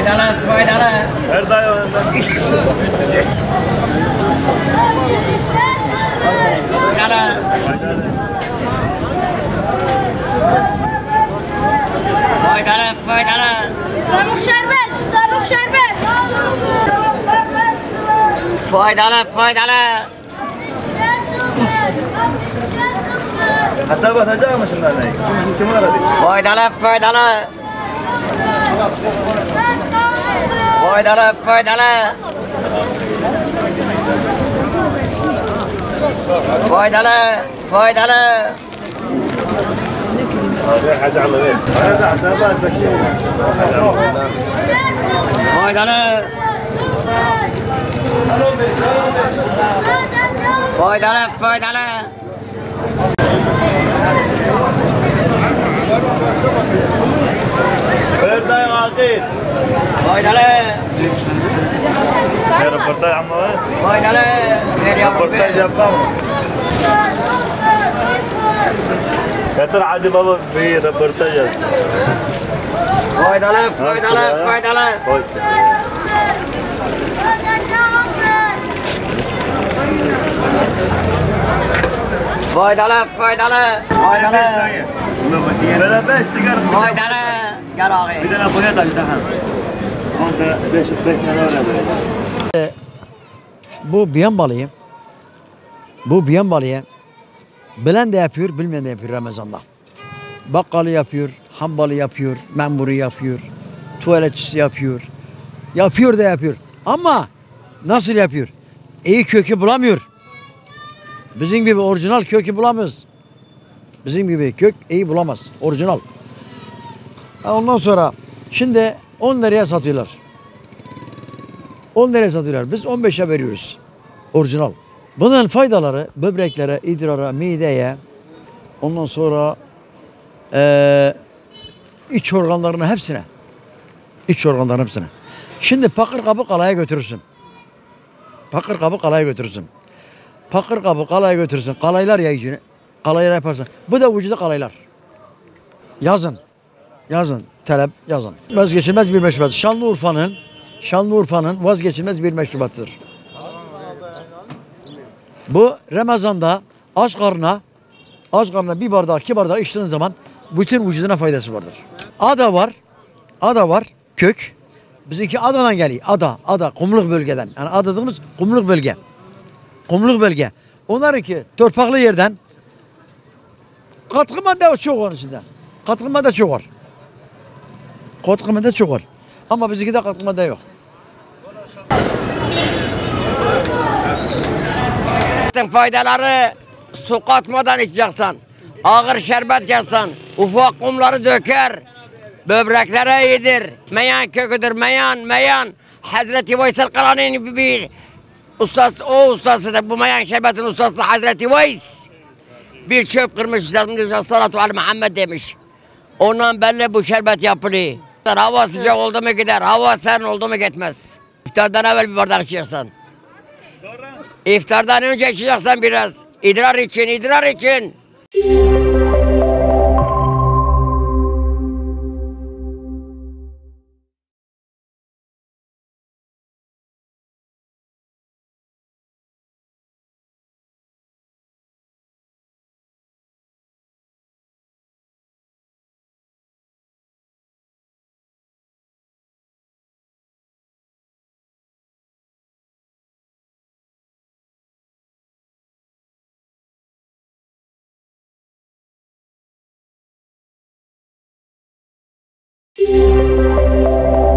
Faydalı, faydalı. Her daim önden. Faydalı. Faydalı, faydalı. Tavuk şerbet, tavuk şerbet. Faydalı, faydalı. Hesap atacak mı şimdi anneyi? Kim, kim aradı? Rồi đó là, rồi đó là Rồi đó là, rồi đó là Rồi đó là Rồi đó là, rồi đó là Rồi đó là البورتاج عمو البورتاج جنبهم يا ترى عادي بابا في ريبورتاج فايد عليك فايد عليك فايد عليك فايد عليك فايد عليك فايد عليك بلا باش تقرب فايد عليك قال أخي بدنا ابو هيدا التحم هون باش باش أنا ولا باش Bu biyan balığı. Bu biyan balığı. Bilen de yapıyor, bilmeyen de yapıyor Ramazan'da. Bakkalı yapıyor, hambalı yapıyor, memuru yapıyor, tuvaletçisi yapıyor. Yapıyor da yapıyor. Ama nasıl yapıyor? İyi kökü bulamıyor. Bizim gibi orijinal kökü bulamıyoruz. Bizim gibi kök iyi bulamaz. Orijinal. Ondan sonra şimdi 10 liraya satıyorlar. 10 liraya satıyorlar. Biz 15'e veriyoruz. Orijinal. Bunun faydaları böbreklere, idrara, mideye, ondan sonra eee iç organlarına hepsine. İç organların hepsine. Şimdi pakır kabı kalaya götürürsün. Pakır kabı kalaya götürürsün. Pakır kabı kalaya götürürsün. Kalaylar ya içine. Kalaylar yaparsın. Bu da vücuda kalaylar. Yazın. Yazın. Talep yazın. Vazgeçilmez bir meşrubat. Şanlıurfa'nın Şanlıurfa'nın vazgeçilmez bir meşrubatıdır. Bu Ramazan'da aç karnına aç karnına bir bardak iki bardak içtiğin zaman bütün vücuduna faydası vardır. Ada var. Ada var. Kök. Bizimki Adana'dan geliyor. Ada. Ada. Kumluk bölgeden. Yani ada dediğimiz kumluk bölge. Kumluk bölge. Onlarınki torpaklı yerden katkı madde çok var içinde. Katkı madde çok var. Katkı madde çok var. Ama bizimki de katkı madde yok. Faydaları su katmadan içeceksin. Ağır şerbet içeceksin. Ufak kumları döker. Böbreklere iyidir. Meyan köküdür. Meyan, meyan. Hazreti Veysel Karani'nin bir ustası, o ustası da bu meyan şerbetin ustası Hazreti Veys. Bir çöp kırmış salatu al Muhammed demiş. Ondan belli bu şerbet yapılıyor. Hava sıcak oldu mu gider, hava serin oldu mu gitmez. İftardan evvel bir bardak içeceksin. İftardan önce içeceksin biraz. İdrar için, idrar için. Música